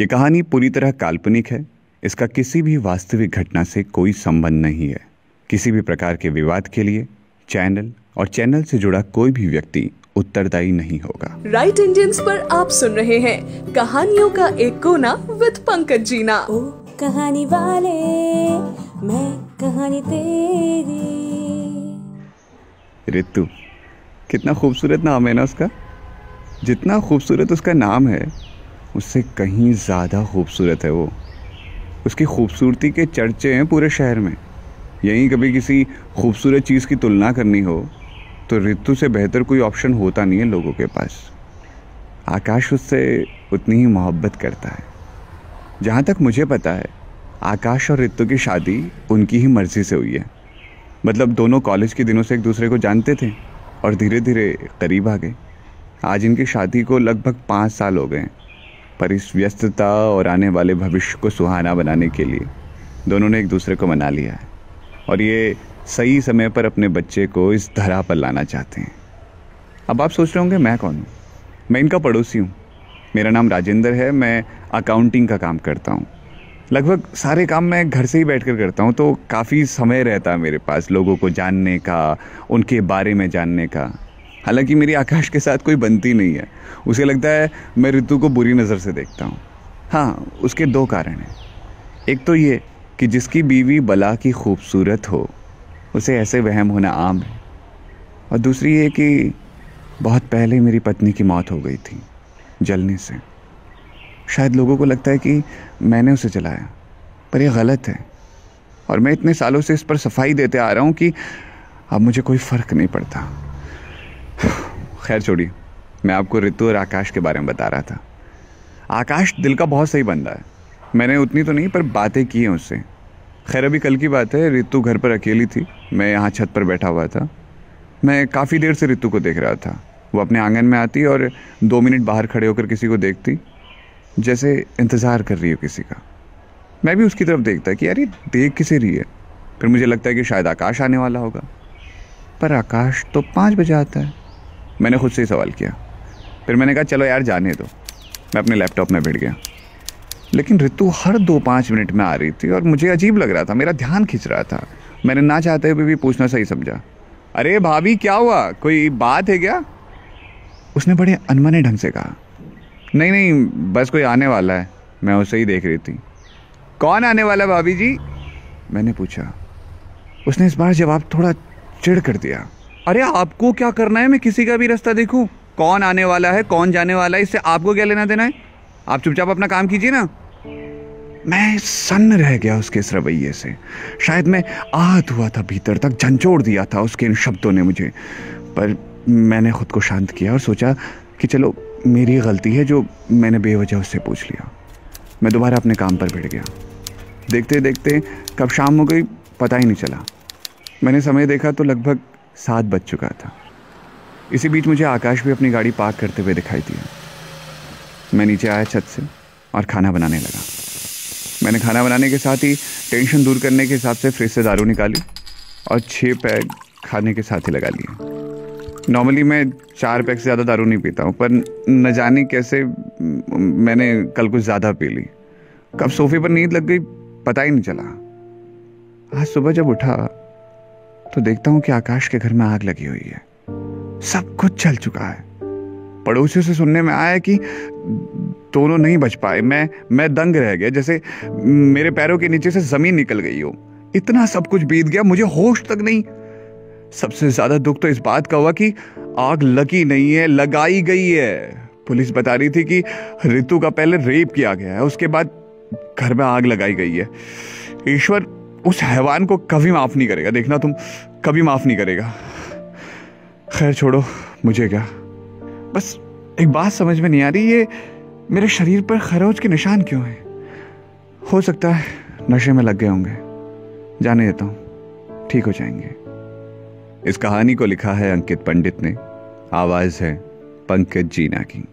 ये कहानी पूरी तरह काल्पनिक है। इसका किसी भी वास्तविक घटना से कोई संबंध नहीं है। किसी भी प्रकार के विवाद के लिए चैनल और चैनल से जुड़ा कोई भी व्यक्ति उत्तरदायी नहीं होगा। राइट इंडियंस पर आप सुन रहे हैं कहानियों का एक कोना विद पंकज जीना। ओ कहानी वाले मैं कहानी तेरी। रितु कितना खूबसूरत नाम है ना उसका? जितना खूबसूरत उसका नाम है उससे कहीं ज़्यादा खूबसूरत है वो। उसकी खूबसूरती के चर्चे हैं पूरे शहर में। यहीं कभी किसी खूबसूरत चीज़ की तुलना करनी हो तो ऋतु से बेहतर कोई ऑप्शन होता नहीं है लोगों के पास। आकाश उससे उतनी ही मोहब्बत करता है। जहाँ तक मुझे पता है, आकाश और ऋतु की शादी उनकी ही मर्ज़ी से हुई है। मतलब दोनों कॉलेज के दिनों से एक दूसरे को जानते थे और धीरे धीरे करीब आ गए। आज इनकी शादी को लगभग पाँच साल हो गए पर इस व्यस्तता और आने वाले भविष्य को सुहाना बनाने के लिए दोनों ने एक दूसरे को मना लिया है। और ये सही समय पर अपने बच्चे को इस धरा पर लाना चाहते हैं। अब आप सोच रहे होंगे, मैं कौन हूँ? मैं इनका पड़ोसी हूँ। मेरा नाम राजेंद्र है, मैं अकाउंटिंग का काम करता हूँ। लगभग सारे काम मैं घर से ही बैठ कर करता हूँ तो काफ़ी समय रहता है मेरे पास लोगों को जानने का, उनके बारे में जानने का। हालाँकि मेरी आकाश के साथ कोई बनती नहीं है। उसे लगता है मैं ऋतु को बुरी नज़र से देखता हूँ। हाँ उसके दो कारण हैं। एक तो ये कि जिसकी बीवी बला की खूबसूरत हो, उसे ऐसे वहम होना आम है। और दूसरी ये कि बहुत पहले मेरी पत्नी की मौत हो गई थी, जलने से। शायद लोगों को लगता है कि मैंने उसे जलाया, पर यह गलत है। और मैं इतने सालों से इस पर सफ़ाई देते आ रहा हूँ कि अब मुझे कोई फ़र्क नहीं पड़ता। खैर छोड़िए, मैं आपको ऋतु और आकाश के बारे में बता रहा था। आकाश दिल का बहुत सही बंदा है। मैंने उतनी तो नहीं, पर बातें की हैं उससे। खैर, अभी कल की बात है, ऋतु घर पर अकेली थी। मैं यहाँ छत पर बैठा हुआ था। मैं काफ़ी देर से ऋतु को देख रहा था। वो अपने आँगन में आती और दो मिनट बाहर खड़े होकर किसी को देखती, जैसे इंतज़ार कर रही हो किसी का। मैं भी उसकी तरफ़ देखता कि यार, ये देख किसे रही है। फिर मुझे लगता है कि शायद आकाश आने वाला होगा। पर आकाश तो पाँच बजे आता है। मैंने खुद से ही सवाल किया। फिर मैंने कहा, चलो यार, जाने दो। मैं अपने लैपटॉप में बैठ गया। लेकिन ऋतु हर दो पाँच मिनट में आ रही थी और मुझे अजीब लग रहा था, मेरा ध्यान खींच रहा था। मैंने ना चाहते हुए भी पूछना सही समझा। अरे भाभी, क्या हुआ? कोई बात है क्या? उसने बड़े अनमने ढंग से कहा। नहीं नहीं, बस कोई आने वाला है। मैं उसे ही देख रही थी। कौन आने वाला है भाभी जी? मैंने पूछा। उसने इस बार जवाब थोड़ा चिड़ कर दिया। अरे आपको क्या करना है? मैं किसी का भी रास्ता देखूँ। कौन आने वाला है, कौन जाने वाला है, इससे आपको क्या लेना देना है? आप चुपचाप अपना काम कीजिए ना। मैं सन्न रह गया उसके इस रवैये से। शायद मैं आहत हुआ था, भीतर तक झंझोड़ दिया था उसके इन शब्दों ने मुझे। पर मैंने खुद को शांत किया और सोचा कि चलो, मेरी गलती है जो मैंने बेवजह उससे पूछ लिया। मैं दोबारा अपने काम पर बैठ गया। देखते देखते कब शाम हो गई, पता ही नहीं चला। मैंने समय देखा तो लगभग सात बज चुका था। इसी बीच मुझे आकाश भी अपनी गाड़ी पार्क करते हुए दिखाई दिया। मैं नीचे आया छत से और खाना बनाने लगा। मैंने खाना बनाने के साथ ही टेंशन दूर करने के हिसाब से फ्रिज से दारू निकाली और छः पैग खाने के साथ ही लगा लिए। नॉर्मली मैं चार पैक से ज़्यादा दारू नहीं पीता हूँ, पर न जाने कैसे मैंने कल कुछ ज़्यादा पी ली। कब सोफे पर नींद लग गई, पता ही नहीं चला। आज सुबह जब उठा तो देखता हूँ कि आकाश के घर में आग लगी हुई है। सब कुछ चल चुका है। पड़ोसियों से सुनने में आया कि दोनों नहीं बच पाए। मैं मैं दंग रह गया। जैसे मेरे पैरों के नीचे से ज़मीन निकल गई हो। इतना सब कुछ बीत गया, मुझे होश तक नहीं। सबसे ज़्यादा दुख तो इस बात का हुआ कि आग लगी नहीं है, लगाई गई है। पुलिस बता रही थी कि ऋतु का पहले रेप किया गया है, उसके बाद घर में आग लगाई गई है। ईश्वर उस हैवान को कभी माफ़ नहीं करेगा। देखना तुम, कभी माफ़ नहीं करेगा। खैर छोड़ो, मुझे क्या? बस एक बात समझ में नहीं आ रही, ये मेरे शरीर पर खरोच के निशान क्यों हैं? हो सकता है नशे में लग गए होंगे। जाने देता हूँ। ठीक हो जाएँगे। इस कहानी को लिखा है अंकित पंडित ने। आवाज़ है पंकज जीना की।